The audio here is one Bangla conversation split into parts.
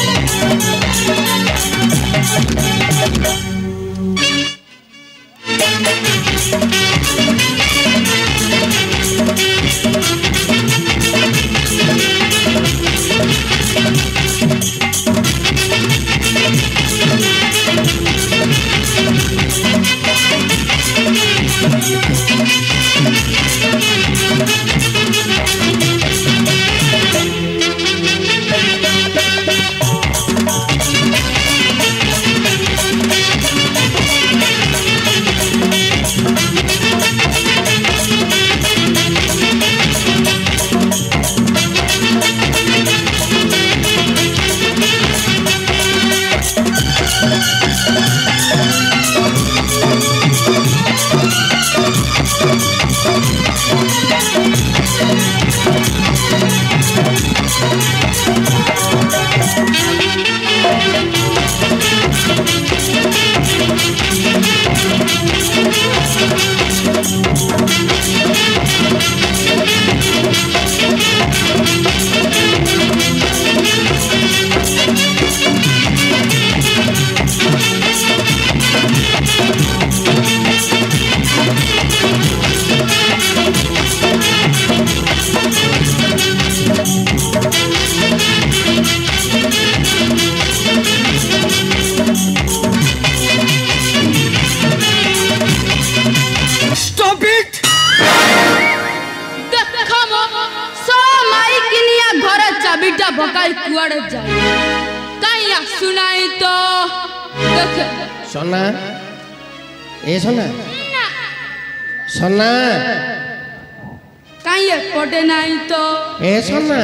Thank you. বকাল কুয়াড়ে যায় কাইয়া শুনাই তো সোনা এ সোনা সোনা কাইয়ে পটে নাই তো এ সোনা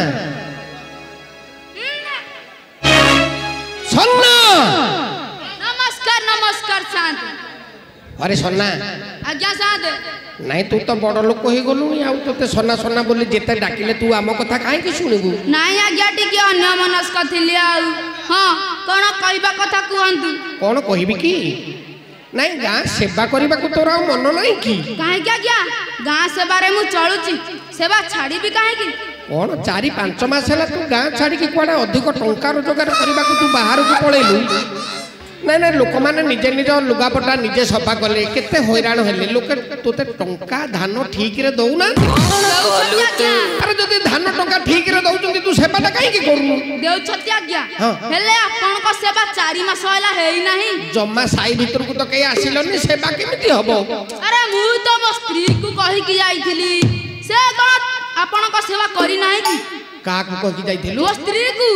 সোনা নমস্কার নমস্কার শান্তি আরে সোনা আজ্ঞা সাদ নাই তু তো বড় লোক হইগলু আউ তোতে সোনা সোনা বলি যেতে ডাকিলে তু আম কথা কাইকি শুনিবু নাই আজ্ঞা টিকে অন্য মনস্ক থিলি আউ হ্যাঁ কোন কইবা কথা কুহন্তু কোন কইবি কি নাই গাঁ সেবা করিবাকু তোর আউ মন নাই কি কাইকি আজ্ঞা গাঁ সেবারে মু চলুচি সেবা ছাড়িবি কাইকি কোন চারি পাঁচ মাস হেলা তু গাঁ ছাড়িকি কুয়াড়ে অধিক টঙ্কা রোজগার করিবাকু তু বাহারকু পড়াইলু ନାଇଁ ନାଇଁ ଲୋକମାନେ ନିଜେ ନିଜ ଲୁଗାପଟା ନିଜେ ସଫା କଲେ କେତେ ହଇରାଣ ହେଲେ ଲୋକେ ତୋତେ ଟଙ୍କା ଧାନ ଠିକରେ ଦଉନାହାନ୍ତି ଆରେ ଯଦି ଧାନ ଟଙ୍କା ଠିକରେ ଦଉଛନ୍ତି ତୁ ସେବାଟା କାହିଁକି କରୁନୁ ଦେଉଛନ୍ତି ଆଜ୍ଞା ହେଲେ ଆପଣଙ୍କ ସେବା ଚାରି ମାସ ହେଲା ହେଇନାହିଁ ଜମା ସାଇ ଭିତରକୁ ତ କେହି ଆସିଲନି ସେବା କେମିତି ହବ ଆରେ ମୁଁ ତ ମୋ ସ୍ତ୍ରୀକୁ କହିକି ଯାଇଥିଲି ସେ କଣ ଆପଣଙ୍କ ସେବା କରିନାହିଁ କି କାହାକୁ କହିକି ଯାଇଥିଲୁ ମୋ ସ୍ତ୍ରୀକୁ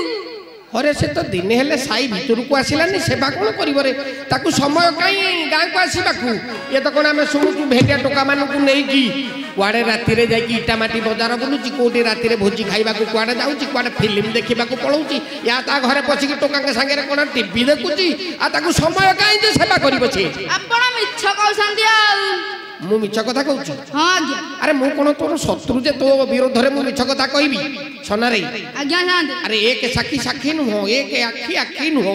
अरे ସେ ତ ଦିନେ ହେଲେ साई ଭିତରକୁ ଆସିଲାନି ସେବା କଣ कौन कर समय कहीं गाँव ଗାଁକୁ ଆସିବାକୁ ये तो कौन आम शुणुचु भेड़िया टोका मानक କୁଆଡ଼େ ରାତିରେ ଯାଇକି ଇଟା ମାଟି ବଜାର ବୁଲୁଛି କେଉଁଠି ରାତିରେ ଭୋଜି ଖାଇବାକୁ କୁଆଡ଼େ ଯାଉଛି କୁଆଡ଼େ ଫିଲ୍ମ ଦେଖିବାକୁ ପଳାଉଛି ୟା ତା ଘରେ ପଶିକି ଟୋକାଙ୍କ ସାଙ୍ଗରେ କ'ଣ ଟିଭି ଦେଖୁଛି ଆଉ ତାକୁ ସମୟ କାହିଁକି ସେବା କରିବ ସେ ଆପଣ ମିଛ କହୁଛନ୍ତି ଆଉ ମୁଁ ମିଛ କଥା କହୁଛି ହଁ ଆରେ ମୁଁ କ'ଣ ତୋର ଶତ୍ରୁ ଯେ ତୋ ବିରୋଧରେ ମୁଁ ମିଛ କଥା କହିବି সোনারে আরে একে ସାକ୍ଷୀ সাক্ষী নুহ একে ଆଖି আখি নুহ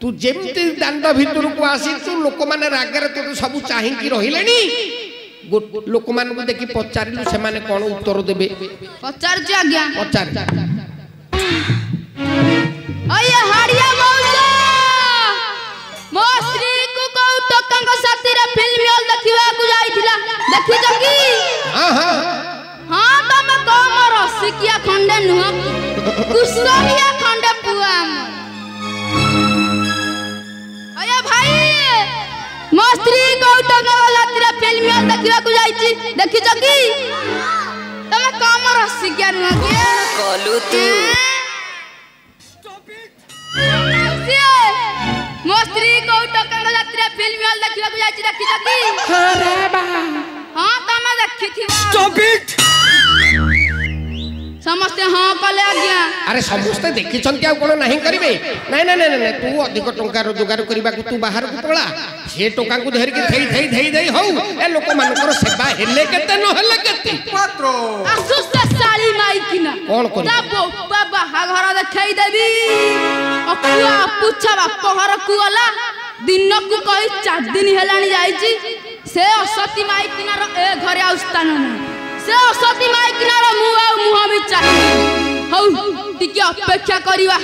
তু যেমতি দাণ্ড ভিতরকু আসিছু ଲୋକମାନେ ରାଗରେ তোর ସବୁ ଚାହିଁକି ରହିଲେଣି ଲୋକମାନଙ୍କୁ ଦେଖି ପଚାରିଲୁ ସେମାନେ କ'ଣ ଉତ୍ତର ଦେବେ ପଚାରୁଛି ଆଜ୍ଞା ପଚାର ମୋ ସ୍ତ୍ରୀକୁ କୋଉ ଟୋକାଙ୍କ ସାଥିରେ ଫିଲ୍ମ ଦେଖିବାକୁ ଯାଇଥିଲା ହଁ ହଁ ତମେ sukia konde nuhoki kusobia konde puam अरे भाई मो स्त्री को उठने वाला तेरा फिल्म में देखिला को जाई छी देखि जकी तमे काम रसी क्या नुआ के कहलू तू मो स्त्री को उठने वाला तेरा फिल्म में देखिला को जाई छी देखि जकी अरे बा हां तमे देखि थी स्टॉप इट ସମସ୍ତେ ହଁ କଲେ ଆଜ୍ଞା ଆରେ ସମସ୍ତେ ଦେଖିଛନ୍ତି ଆଉ କ'ଣ ନାହିଁ କରିବେ ନାଇଁ ନାଇଁ ନାଇଁ ନାଇଁ ତୁ ଅଧିକ ଟଙ୍କା ରୋଜଗାର କରିବାକୁ ତୁ ବାହାରକୁ ପଳା ସେ ଟଙ୍କାକୁ ଧରିକି ଧେଇ ଧେଇ ଧେଇ ଧେଇ ହଉ ଏ ଲୋକମାନଙ୍କର ସେବା ହେଲେ କେତେ ନହେଲେ କେତେ ଆସୁ ମାଇକିନା କ'ଣ କର ତା ବାହାଘର ଦେଖେଇ ଦେବି ଅପୁଆ ଅପୁଚ୍ଛା ବାପ ଘରକୁ ଗଲା ଦିନକୁ କହି ଚାରି ଦିନ ହେଲାଣି ଯାଇଛି ସେ ଅସତୀ ମାଇକିନାର ଏ ଘରେ ଆଉ ସ୍ଥାନ ନାହିଁ ସେ ଅସତୀ ମାଇ କିନାର ମୁଁ ଆଉ ମୁହଁ ମିଚା ହଉ ଟିକେ ଅପେକ୍ଷା କରିବା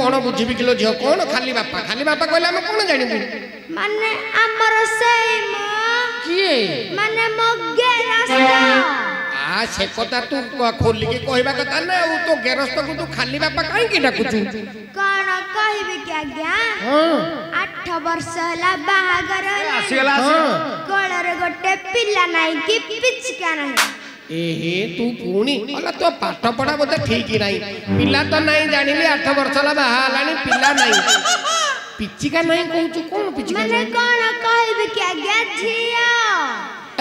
কোণ বুঝিবি কিলো ঝিও কোণ খালি বাপা খালি বাপা কইলে আমি কোণ জানিবু মানে আমার সেই মা কিয়ে মানে মগে রাস্তা আ সে কথা তু খোলিকি কইবা কথা না ও তো গেরস্তকু তু খালি বাপা কাইকি ডাকুছু কোণ কইবি কি আজ্ঞা আঠ বর্ষ হলা বাহাগর আসিগলা কোলরে গোটে পিলা নাই কি পিচকা নাই ଏହେ ତୁ ପୁଣି ଅଲା ତୋ ପାଠ ପଢା ବୋଧେ ଠିକ ନାହିଁ ପିଲା ତ ନାହିଁ ଜାଣିଲି ଆଠ ବର୍ଷ ହେଲା ବାହା ହେଲାଣି ପିଲା ନାହିଁ ପିଚିକା ନାହିଁ କହୁଛୁ କଣ ପିଚିକା ମାନେ କଣ କହିବି କି ଆଜ୍ଞା ଝିଅ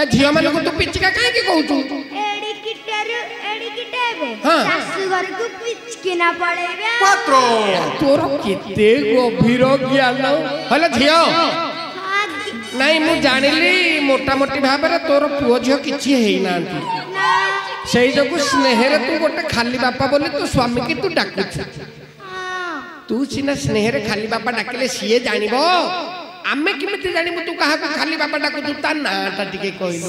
ଏ ଝିଅ ମାନଙ୍କୁ ତୁ ପିଚିକା କାହିଁକି କହୁଛୁ ଏଡ଼ିକିଟାରୁ ଏଡ଼ିକିଟା ଏବେ ଶାଶୁ ଘରକୁ ପିଚକିନା ପଳେଇବେ ମାତ୍ର ତୋର କେତେ ଗଭୀର ଜ୍ଞାନ ହେଲେ ଝିଅ ନାଇଁ ମୁଁ ଜାଣିଲି ମୋଟାମୋଟି ଭାବରେ ତୋର ପୁଅ ଝିଅ କିଛି ହେଇନାହାନ୍ତି ସେଇ ଯୋଗୁଁ ସ୍ନେହରେ ତୁ ଗୋଟେ ଖାଲି ବାପା ବୋଲି ତୋ ସ୍ୱାମୀକି ତୁ ଡାକୁଛୁ ତୁ ସିନା ସ୍ନେହରେ ଖାଲି ବାପା ଡାକିଲେ ସିଏ ଜାଣିବ ଆମେ କେମିତି ଜାଣିବୁ ତୁ କାହାକୁ ଖାଲି ବାପା ଡାକୁଛୁ ତା ନାଁଟା ଟିକେ କହିଲୁ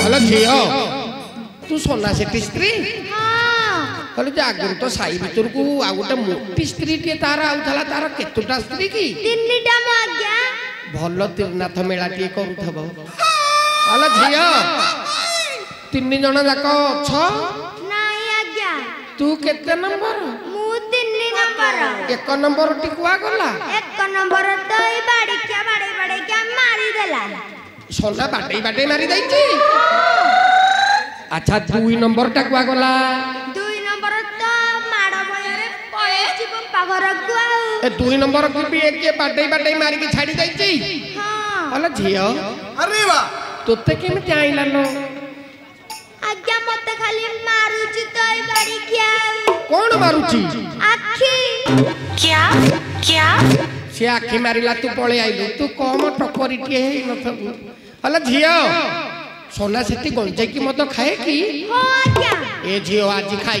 ଭଲ ଝିଅ ତୁ ସୋନା ସେଠି ସ୍ତ୍ରୀ କହିଲେ ଯେ ଆଗରୁ ତ ସାହି ଭିତରକୁ ଆଉ ଗୋଟେ ମୋଟି ସ୍ତ୍ରୀଟିଏ ତାହାର ଆଉଥିଲା ତାର କେତୋଟା ସ୍ତ୍ରୀ କି ତିନିଟା ମୋ ଆଜ୍ଞା ଭଲ ତ୍ରିନାଥ ମେଳାଟିଏ କରୁଥିବ କହିଲେ ଝିଅ ତିନି ଜଣ ଯାକ ଅଛ ନାଇଁ ଆଜ୍ଞା ତୁ କେତେ ନମ୍ବର ମୁଁ ତିନି ନମ୍ବର ଏକ ନମ୍ବରଟି କୁହାଗଲା ଏକ ନମ୍ବର ତ ଏଇ ବାଡ଼ିକିଆ ବାଡ଼େଇ ବାଡ଼େଇକି ମାରିଦେଲା ସଣ୍ଡା ବାଡ଼େଇ ବାଡ଼େଇ ମାରି ଦେଇଛି ଆଚ୍ଛା ଦୁଇ ନମ୍ବରଟା କୁହାଗଲା ପାଗରକୁ ଆଉ ଏ ଦୁଇ ନମ୍ବର କି କିଏ ବାଡେଇ ବାଡେଇ ମାରିକି ଛାଡି ଯାଇଛି ଭଲ ଝିଅ ଆରେ ବା ତୋତେ କେମିତି ଆଇଲାନ ଆଜ୍ଞା ମତେ ଖାଲି ମାରୁଛି ତ ବାଡିକି ଆଉ କଣ ମାରୁଛି ଆଖି କ୍ୟା କ୍ୟା ସେ ଆଖି ମାରିଲା ତୁ ପଳେଇ ଆଇଲୁ ତୁ କମ ଟକରିଟିଏ ହେଇନଥିବୁ ହେଲା ଝିଅ ସୋନା সেটি গঞ্জাই কি মতো খায় ଏ ଝିଅ ଆଜି আজি খাই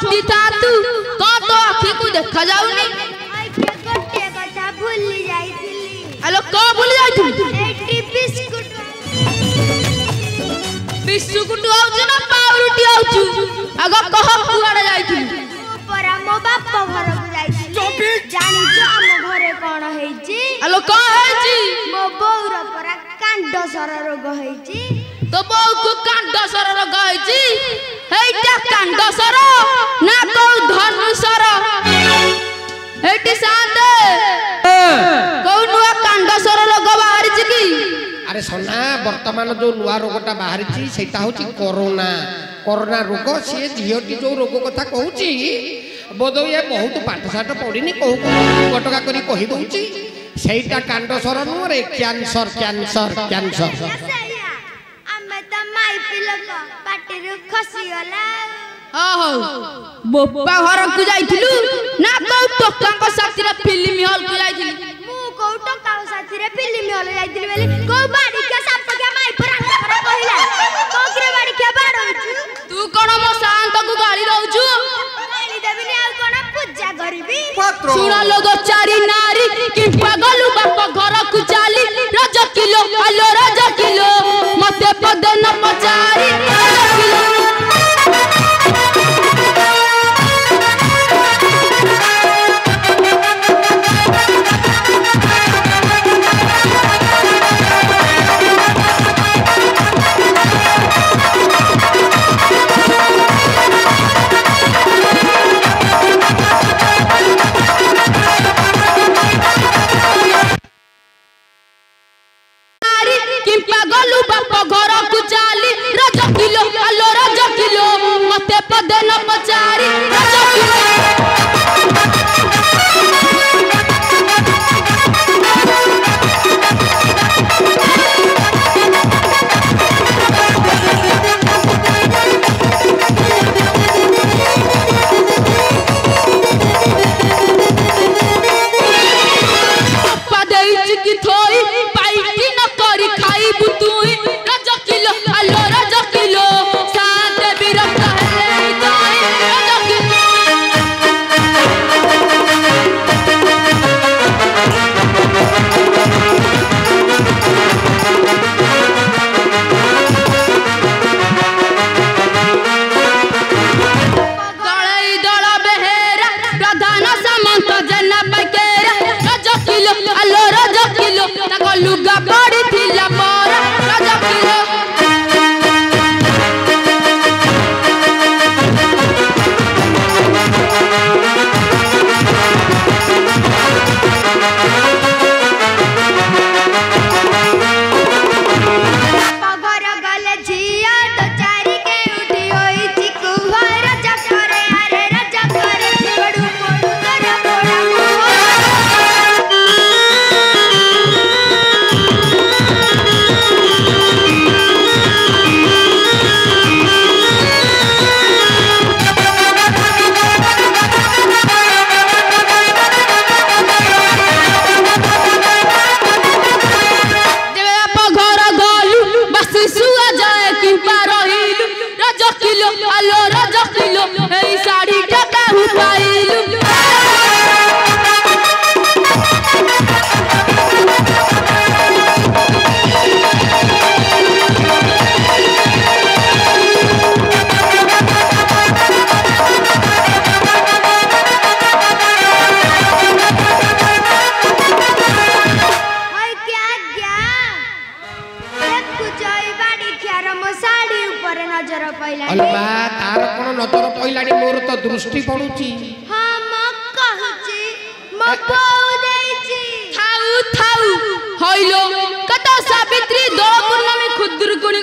ছোট্টি তাতু কত আখিকু দেখা যাউনি গোটে কথা ভুলি যাইছিলি আলো ক ভুলি যাইছিলি এটি বিস্কুট বিস্কুট আউছু না পাউরুটি আউছু আগ কহ কুয়াড়ে যাইছিলি পরা মো বাপ ঘরকু যাইছিলি চুপি জানিছো আম ঘরে কোন হেইছি আলো ক হেইছি মো বউর পরা কাণ্ড সর রোগ হয়েছি তো বউকু কাণ্ড সর রোগ হয়েছি এইটা কাণ্ড সর না কোউ ধনু সর এইটি সাঁতে কোউ নুয়া কাণ্ড সর রোগ বাহারিছি কি আরে সোনা বর্তমান যে নূয়া রোগটা বাহারিছি সেটা হচ্ছে করোনা করোনা রোগ সি ঝিওটি যে রোগ কথা কହୁছি বোধ এ বহুত পাঠশাঠ পড়িনি কেউ কটকা করে কহিদৌছি সেইটা কাণ্ড সরানো রে ক্যান্সার ক্যান্সার ক্যান্সার ଆମେ ତ ମାଇ ପିଲକ ପାଟିରୁ ଖସିଗଲା ଓହୋ ବୋପା ଘରକୁ ଯାଇଥିଲୁ ନା କୋଉ ଟୋକାଙ୍କ ସାଥିରେ ଫିଲ୍ମ ହଲକୁ ଯାଇଥିଲି ମୁଁ କୋଉ ଟୋକାଙ୍କ ସାଥିରେ ଫିଲ୍ମ ହଲ ଯାଇଥିଲି ବୋଲି କୋଉ ବାଡ଼ିକା ସାପକା ମାଇ ପୁରା ଘର କହିଲା କୋଉରେ ବାଡ଼ିକା ବାଡ଼ଉଛୁ ତୁ କଣ ମୋ ସାନ୍ତକୁ ଗାଳି ଦଉଛୁ ଗାଳି ଦେବିନି ଆଉ କଣ ପୂଜା କରିବି ଶୁଣ ଲୋକ ଚାରି ନାରୀ କି ପାଗଲୁ ବାପ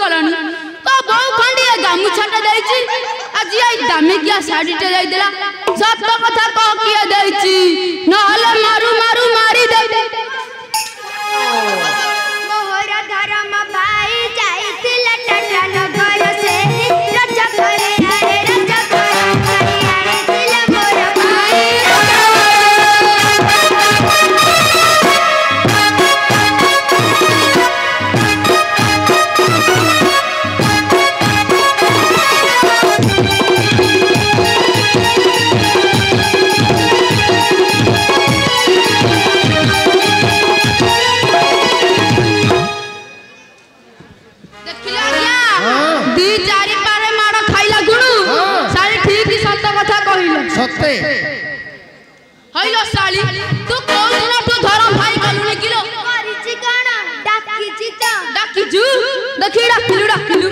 କଲଣି ତୋ ବୋଉ ଖଣ୍ଡିଏ ଗାମୁଛାଟା ଦେଇଛି ଆଜି ଏଇ ଦାମିକିଆ ଶାଢ଼ୀଟେ ଯାଇଥିଲା ସତ କଥା କହ କିଏ ଦେଇଛି ନହେଲେ ମାରୁ ମାରୁ ମାରି ଦେବି চারি পারে মাড় খাইলা গুণু হ্যাঁ। শাড়ি ঠিক সত্য কথা কহিল সত্যি হইল শাড়ি তু কোন দিনটু ধর ভাই গলুনি কিলো করিছি কোন ডাকিছি তো ডাকিছু দেখি ডাকিলু ডাকিলু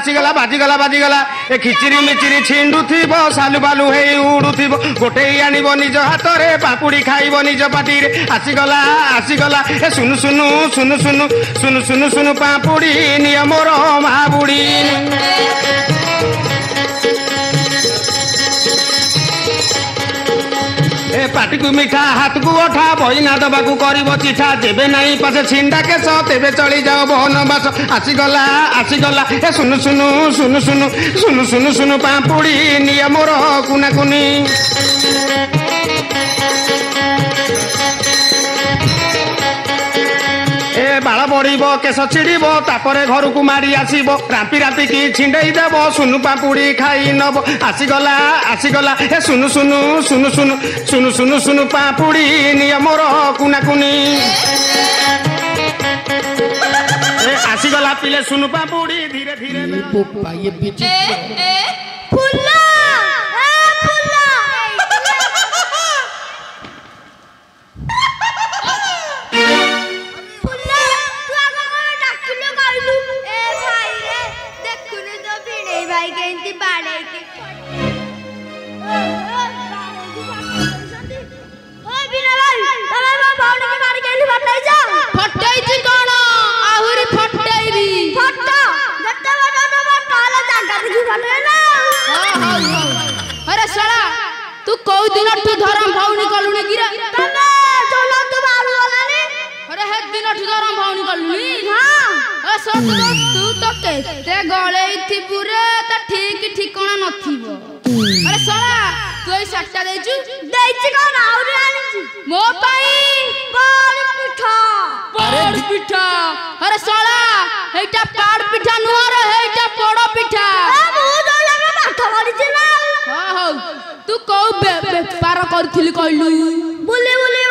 ଆସିଗଲା ବାଜିଗଲା ବାଜିଗଲା ଏ ଖିଚିରି ମିଚିରି ଛିଣ୍ଡୁଥିବ ସାଲୁ ବାଲୁ ହେଇ ଉଡ଼ୁଥିବ ଗୋଟେଇ ଆଣିବ ନିଜ ହାତରେ ପାପୁଡ଼ି ଖାଇବ ନିଜ ପାଟିରେ ଆସିଗଲା ଆସିଗଲା ଏ ସୁନୁ ସୁନୁ ସୁନୁ ସୁନୁ ସୁନୁ ସୁନୁ ସୁନୁ ପାପୁଡ଼ି ନିୟମର ମା ବୁଢ଼ୀ ଏ ପାଟିକୁ ମିଠା ହାତକୁ ଅଠା ବଇନା ଦବାକୁ କରିବ ଚିଠା ଯେବେ ନାହିଁ ପାଶେ ଛିଣ୍ଡା କେଶ ତେବେ ଚଳିଯାଅ ବନବାସ ଆସିଗଲା ଆସିଗଲା ଏ ଶୁନୁ ଶୁନୁ ଶୁନୁ ଶୁନୁ ଶୁନୁ ଶୁନୁ ଶୁନୁ ପାମ୍ପୁଡ଼ି ନିଏ ମୋର କୁନାକୁନି ବାଳ ବଢିବ କେଶ ଛିଡ଼ିବ ତାପରେ ଘରକୁ ମାରି ଆସିବ ରାମ୍ପି ରାତିକି ଛିଣ୍ଡେଇ ଦେବ ସୁନୁ ପାପୁଡ଼ି ଖାଇ ନବ ଆସିଗଲା ଆସିଗଲା ହେ ସୁନୁ ସୁନୁ ସୁନୁ ସୁନୁ ସୁନୁ ସୁନୁ ସୁନୁ ପାପୁଡ଼ି ନିୟମର କୁନାକୁନି ଆସିଗଲା ପିଲେ ସୁନୁ ପାପୁଡ଼ି ଧୀରେ ଧୀରେ કોઈ દિનઠી ધરમ ભાવની કલુની ગીરે તમે જોલો તો મારું બોલાને અરે હે દિનઠી ધરમ ભાવની કલુની હા અ સોટ તું તો કેતે ગળેઈ થીબુ રે તો ઠીક ઠીકણા નથીબો અરે સળા તું એ શાકટા દેજુ દેઈચી કોણ આઉરી આણીચી મો પાઈ પાડ પીઠા પાડ પીઠા અરે સળા এইটা পাড় পিঠা নুয়ার এইটা বড় পিঠা ପାଠ ପଢିଛୁ ନା ହଁ ହଉ ତୁ କୋଉ ବେପାର କରୁଥିଲୁ କହିଲୁ ବୁଲି ବୁଲି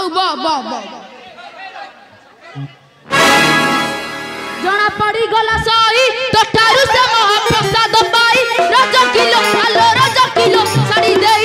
Bow, bow, bow. ଜଣା ପଡ଼ିଗଲା ସଇ ତୋଠାରୁ ସେ ମହାପ୍ରସାଦ ପାଇ ରଜ କିଲୋ ଭାଲୋ ରଜ କିଲୋ ଛାଡ଼ି ଦେ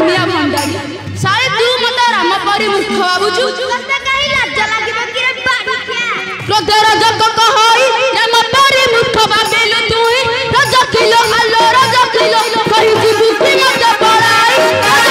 ମାମିଆ ଭଣ୍ଡାରୀ ଶାଳେ ତୁ ମତେ ରାମ ପରି ମୂର୍ଖ ଭାବୁଛୁ ତୋତେ କାହିଁ ଲାଜ ଲାଗିବ କି ରେ ବାଡ଼ିଆ ତୋତେ ରଜକକ ହୋଇ ରାମ ପରି ମୂର୍ଖ ଭାବିଲୁ ତୁଇ ରଜକିଲ ଆଲୋ ରଜକିଲ କହିଛୁ ବୁଦ୍ଧି ମତେ ପଳାଇ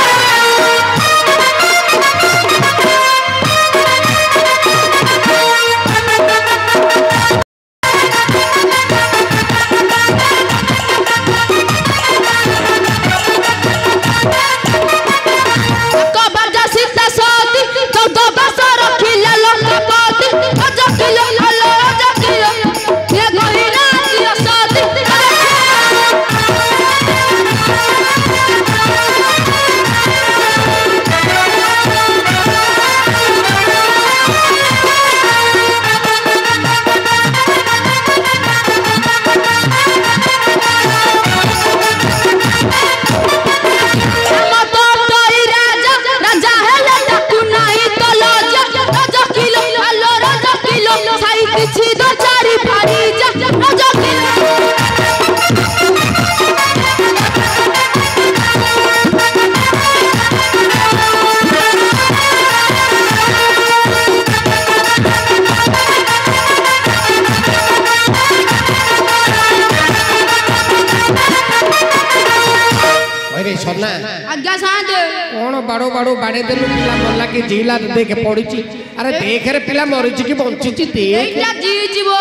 छना आज्ञा सांत कोण बाड़ो बाड़ो बाड़े देलु पिला मरला के जीला देख पड़ी छी अरे देख रे पिला मरि छी कि बंची छी देख रे जी जीवो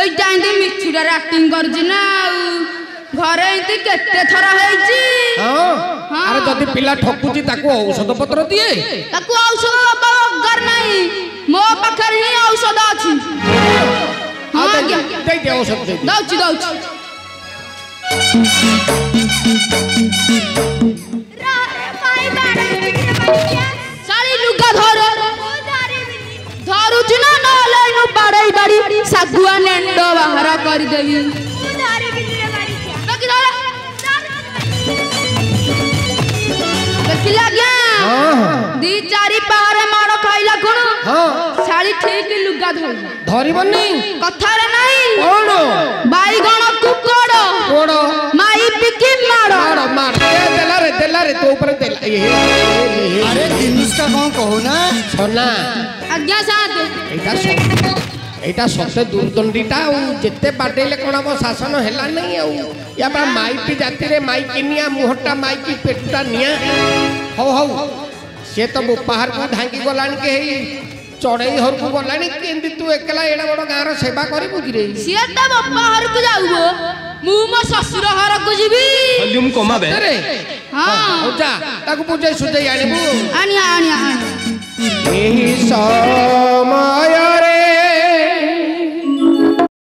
ए जाई दे मिछुरा कर जी ना घरे इते केते थरो होई छी हां अरे जदी पिला ठकु छी ताको औषध पत्र दिए ताको औषध बाबा घर नहीं मो पखर ही औषध अछि हां दे दे औषध दे दउ छी दउ छी Thank you. ଧରିବନି କଥାରେ ନାହିଁ ବାଇଗଣ କୁକଡ଼ तो ऊपर अरे ना सबसे दुर्दंडीटा जेते बाटेले कोन अब शासन हेला नहीं माइकी जाति रे माइकी निया मुहटा माइकी पेटटा निया हो हो से तो उपहार को ढांकी गलान के चढ़ई घर को गलानी तू एकला बड़ गाँव सेवा करू सी ମୁଁ ମୋ ଶ୍ୱଶୁର ଘରକୁ ଯିବି ହଁ ତାକୁ ଆଣିବୁ ଏହି ସମୟରେ